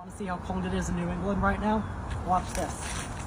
Want to see how cold it is in New England right now? Watch this.